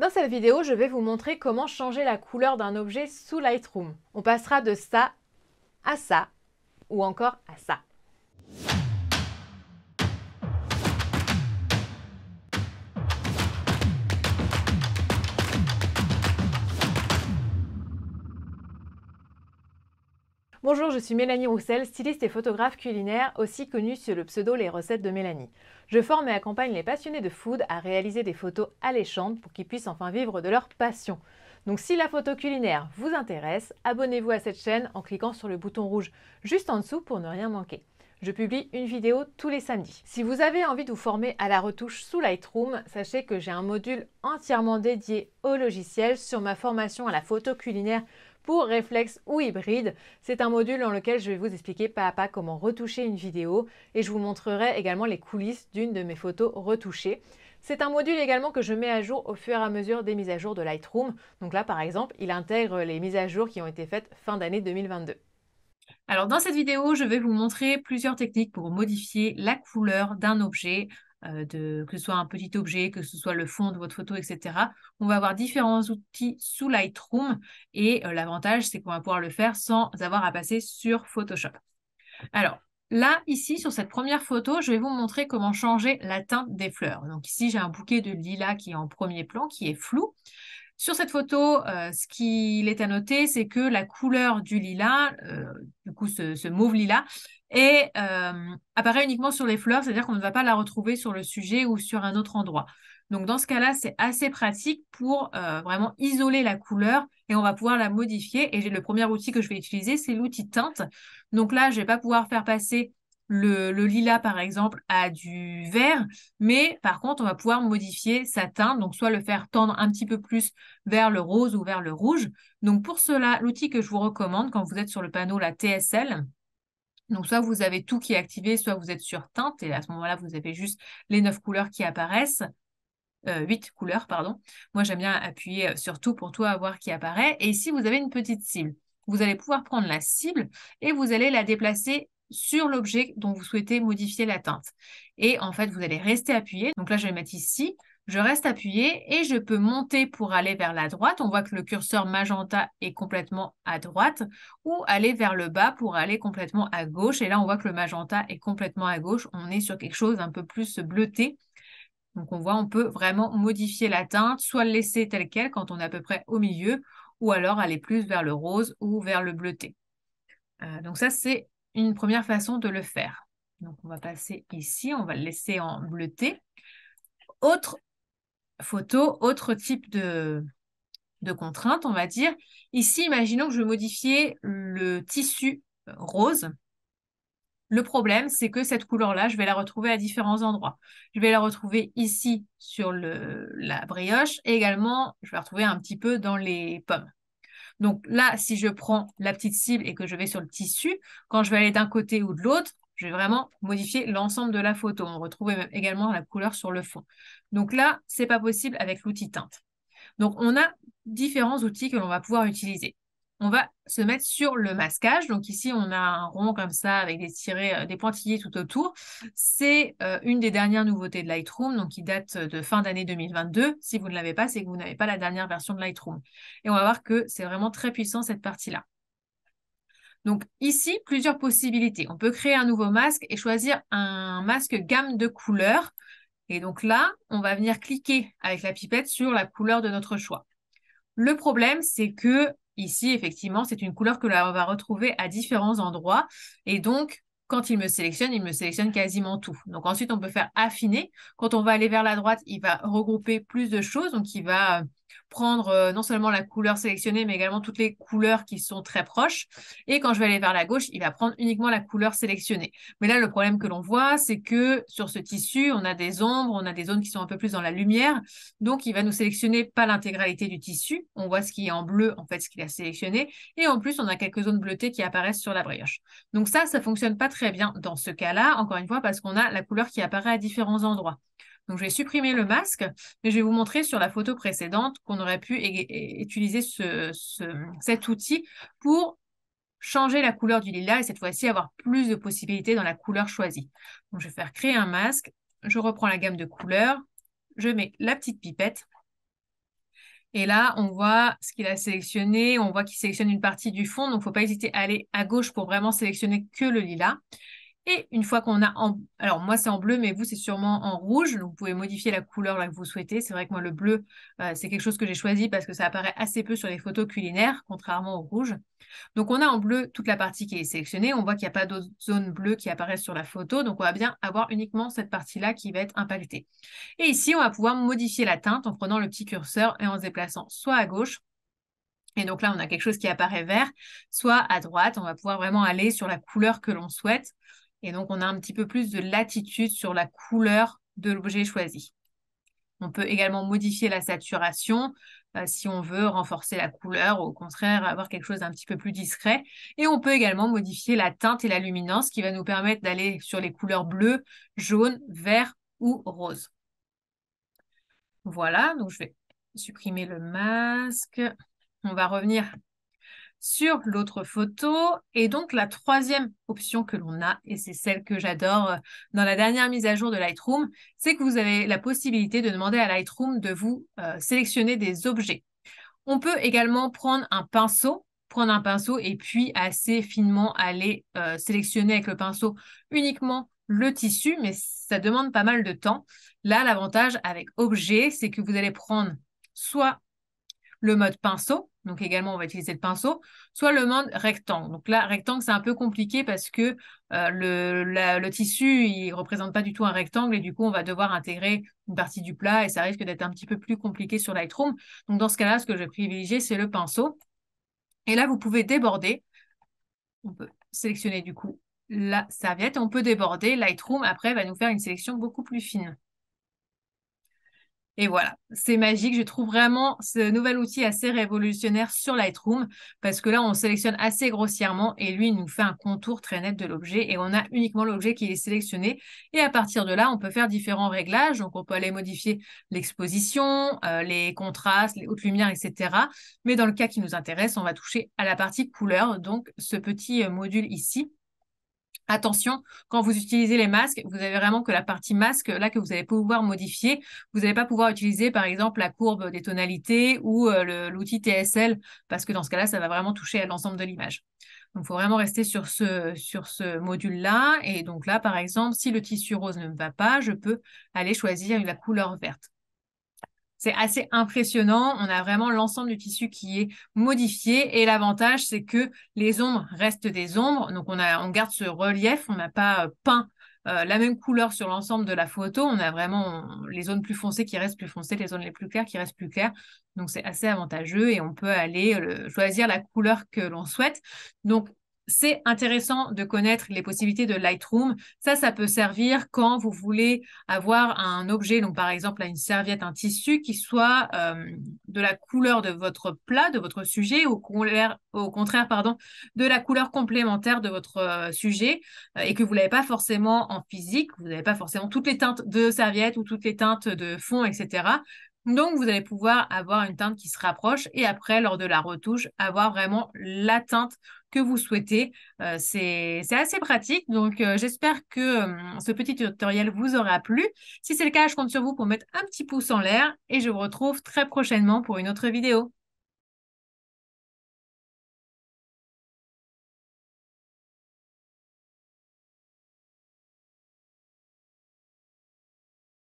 Dans cette vidéo, je vais vous montrer comment changer la couleur d'un objet sous Lightroom. On passera de ça à ça ou encore à ça. Bonjour, je suis Mélanie Roussel, styliste et photographe culinaire, aussi connue sur le pseudo Les recettes de Mélanie. Je forme et accompagne les passionnés de food à réaliser des photos alléchantes pour qu'ils puissent enfin vivre de leur passion. Donc si la photo culinaire vous intéresse, abonnez-vous à cette chaîne en cliquant sur le bouton rouge juste en dessous pour ne rien manquer. Je publie une vidéo tous les samedis. Si vous avez envie de vous former à la retouche sous Lightroom, sachez que j'ai un module entièrement dédié au logiciel sur ma formation à la photo culinaire pour réflexe ou hybride. C'est un module dans lequel je vais vous expliquer pas à pas comment retoucher une vidéo et je vous montrerai également les coulisses d'une de mes photos retouchées. C'est un module également que je mets à jour au fur et à mesure des mises à jour de Lightroom. Donc là, par exemple, il intègre les mises à jour qui ont été faites fin d'année 2022. Alors dans cette vidéo, je vais vous montrer plusieurs techniques pour modifier la couleur d'un objet de, que ce soit un petit objet, que ce soit le fond de votre photo, etc. On va avoir différents outils sous Lightroom et euh, l'avantage, c'est qu'on va pouvoir le faire sans avoir à passer sur Photoshop. Alors, là, ici, sur cette première photo, je vais vous montrer comment changer la teinte des fleurs. Donc ici, j'ai un bouquet de lilas qui est en premier plan, qui est flou. Sur cette photo, euh, ce qu'il est à noter, c'est que la couleur du lilas, du coup ce mauve lilas, et euh, apparaît uniquement sur les fleurs, c'est-à-dire qu'on ne va pas la retrouver sur le sujet ou sur un autre endroit. Donc dans ce cas-là, c'est assez pratique pour euh, vraiment isoler la couleur et on va pouvoir la modifier. Et le premier outil que je vais utiliser, c'est l'outil teinte. Donc là, je ne vais pas pouvoir faire passer le, le, lilas, par exemple, à du vert, mais par contre, on va pouvoir modifier sa teinte, donc soit le faire tendre un petit peu plus vers le rose ou vers le rouge. Donc pour cela, l'outil que je vous recommande quand vous êtes sur le panneau, la TSL, donc, soit vous avez tout qui est activé, soit vous êtes sur teinte, et à ce moment-là, vous avez juste les neuf couleurs qui apparaissent. Euh, 8 couleurs, pardon. Moi, j'aime bien appuyer euh, sur tout pour tout avoir qui apparaît. Et ici, vous avez une petite cible. Vous allez pouvoir prendre la cible et vous allez la déplacer sur l'objet dont vous souhaitez modifier la teinte. Et en fait, vous allez rester appuyé. Donc là, je vais mettre ici je reste appuyé et je peux monter pour aller vers la droite. On voit que le curseur magenta est complètement à droite ou aller vers le bas pour aller complètement à gauche. Et là, on voit que le magenta est complètement à gauche. On est sur quelque chose un peu plus bleuté. Donc, on voit, on peut vraiment modifier la teinte, soit le laisser tel quel quand on est à peu près au milieu, ou alors aller plus vers le rose ou vers le bleuté. Euh, donc ça, c'est une première façon de le faire. Donc, on va passer ici, on va le laisser en bleuté. Autre photo, autre type de, de contrainte, on va dire. Ici, imaginons que je modifiais le tissu rose. Le problème, c'est que cette couleur-là, je vais la retrouver à différents endroits. Je vais la retrouver ici sur la brioche et également, je vais la retrouver un petit peu dans les pommes. Donc là, si je prends la petite cible et que je vais sur le tissu, quand je vais aller d'un côté ou de l'autre, je vais vraiment modifier l'ensemble de la photo. On retrouve également la couleur sur le fond. Donc là, ce n'est pas possible avec l'outil teinte. Donc on a différents outils que l'on va pouvoir utiliser. On va se mettre sur le masquage. Donc ici, on a un rond comme ça avec des tirés, euh, des pointillés tout autour. C'est euh, une des dernières nouveautés de Lightroom, donc qui date de fin d'année 2022. Si vous ne l'avez pas, c'est que vous n'avez pas la dernière version de Lightroom. Et on va voir que c'est vraiment très puissant cette partie-là. Donc ici, plusieurs possibilités. On peut créer un nouveau masque et choisir un masque gamme de couleurs. Et donc là, on va venir cliquer avec la pipette sur la couleur de notre choix. Le problème, c'est que ici, effectivement, c'est une couleur que l'on va retrouver à différents endroits. Et donc, quand il me sélectionne, il me sélectionne quasiment tout. Donc ensuite, on peut faire affiner. Quand on va aller vers la droite, il va regrouper plus de choses. Donc il va prendre euh, non seulement la couleur sélectionnée, mais également toutes les couleurs qui sont très proches. Et quand je vais aller vers la gauche, il va prendre uniquement la couleur sélectionnée. Mais là, le problème que l'on voit, c'est que sur ce tissu, on a des ombres, on a des zones qui sont un peu plus dans la lumière. Donc, il va nous sélectionner pas l'intégralité du tissu. On voit ce qui est en bleu, en fait, ce qu'il a sélectionné. Et en plus, on a quelques zones bleutées qui apparaissent sur la brioche. Donc ça, ça fonctionne pas très bien dans ce cas-là, encore une fois, parce qu'on a la couleur qui apparaît à différents endroits. Donc, je vais supprimer le masque, mais je vais vous montrer sur la photo précédente qu'on aurait pu utiliser cet outil pour changer la couleur du lilas et cette fois-ci avoir plus de possibilités dans la couleur choisie. Donc, je vais faire créer un masque. Je reprends la gamme de couleurs. Je mets la petite pipette. Et là, on voit ce qu'il a sélectionné. On voit qu'il sélectionne une partie du fond. Donc, il ne faut pas hésiter à aller à gauche pour vraiment sélectionner que le lilas. Et une fois qu'on a en... Alors moi c'est en bleu, mais vous c'est sûrement en rouge. vous pouvez modifier la couleur là que vous souhaitez. C'est vrai que moi le bleu, euh, c'est quelque chose que j'ai choisi parce que ça apparaît assez peu sur les photos culinaires, contrairement au rouge. Donc on a en bleu toute la partie qui est sélectionnée. On voit qu'il n'y a pas d'autres zones bleues qui apparaissent sur la photo. Donc on va bien avoir uniquement cette partie-là qui va être impactée. Et ici, on va pouvoir modifier la teinte en prenant le petit curseur et en se déplaçant soit à gauche, et donc là, on a quelque chose qui apparaît vert, soit à droite, on va pouvoir vraiment aller sur la couleur que l'on souhaite. Et donc, on a un petit peu plus de latitude sur la couleur de l'objet choisi. On peut également modifier la saturation euh, si on veut renforcer la couleur ou au contraire avoir quelque chose d'un petit peu plus discret. Et on peut également modifier la teinte et la luminance qui va nous permettre d'aller sur les couleurs bleues, jaunes, vert ou rose. Voilà, donc je vais supprimer le masque. On va revenir sur l'autre photo. Et donc, la troisième option que l'on a, et c'est celle que j'adore euh, dans la dernière mise à jour de Lightroom, c'est que vous avez la possibilité de demander à Lightroom de vous euh, sélectionner des objets. On peut également prendre un pinceau, prendre un pinceau et puis assez finement aller euh, sélectionner avec le pinceau uniquement le tissu, mais ça demande pas mal de temps. Là, l'avantage avec objet, c'est que vous allez prendre soit le mode pinceau, donc également on va utiliser le pinceau, soit le mode rectangle. Donc là, rectangle, c'est un peu compliqué parce que euh, le, tissu, il ne représente pas du tout un rectangle et du coup, on va devoir intégrer une partie du plat et ça risque d'être un petit peu plus compliqué sur Lightroom. Donc dans ce cas-là, ce que je vais privilégier, c'est le pinceau. Et là, vous pouvez déborder. On peut sélectionner du coup la serviette. On peut déborder. Lightroom, après, va nous faire une sélection beaucoup plus fine. Et voilà, c'est magique. Je trouve vraiment ce nouvel outil assez révolutionnaire sur Lightroom parce que là, on sélectionne assez grossièrement et lui, il nous fait un contour très net de l'objet et on a uniquement l'objet qui est sélectionné. Et à partir de là, on peut faire différents réglages. Donc, on peut aller modifier l'exposition, euh, les contrastes, les hautes lumières, etc. Mais dans le cas qui nous intéresse, on va toucher à la partie couleur, donc ce petit euh, module ici. Attention, quand vous utilisez les masques, vous avez vraiment que la partie masque là que vous allez pouvoir modifier. Vous n'allez pas pouvoir utiliser par exemple la courbe des tonalités ou euh, l'outil TSL parce que dans ce cas-là, ça va vraiment toucher à l'ensemble de l'image. Donc, il faut vraiment rester sur ce, sur ce module-là. Et donc là, par exemple, si le tissu rose ne me va pas, je peux aller choisir la couleur verte. C'est assez impressionnant. On a vraiment l'ensemble du tissu qui est modifié. Et l'avantage, c'est que les ombres restent des ombres. Donc, on, garde ce relief. On n'a pas euh, peint euh, la même couleur sur l'ensemble de la photo. On a vraiment les zones plus foncées qui restent plus foncées, les zones les plus claires qui restent plus claires. Donc, c'est assez avantageux et on peut aller euh, choisir la couleur que l'on souhaite. Donc, c'est intéressant de connaître les possibilités de Lightroom. Ça, ça peut servir quand vous voulez avoir un objet, donc par exemple une serviette, un tissu qui soit euh, de la couleur de votre plat, de votre sujet, ou au contraire, pardon, de la couleur complémentaire de votre euh, sujet euh, et que vous ne l'avez pas forcément en physique, vous n'avez pas forcément toutes les teintes de serviette ou toutes les teintes de fond, etc. Donc, vous allez pouvoir avoir une teinte qui se rapproche et après, lors de la retouche, avoir vraiment la teinte que vous souhaitez. Euh, c'est assez pratique. Donc, euh, j'espère que euh, ce petit tutoriel vous aura plu. Si c'est le cas, je compte sur vous pour mettre un petit pouce en l'air et je vous retrouve très prochainement pour une autre vidéo.